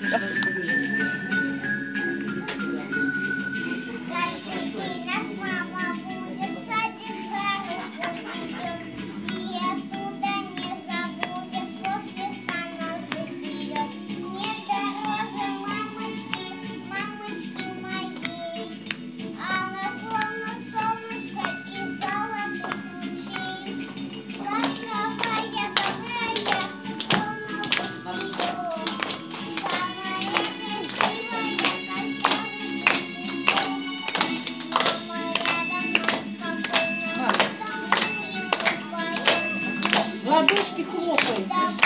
先生这边请 ладошки хлопаете.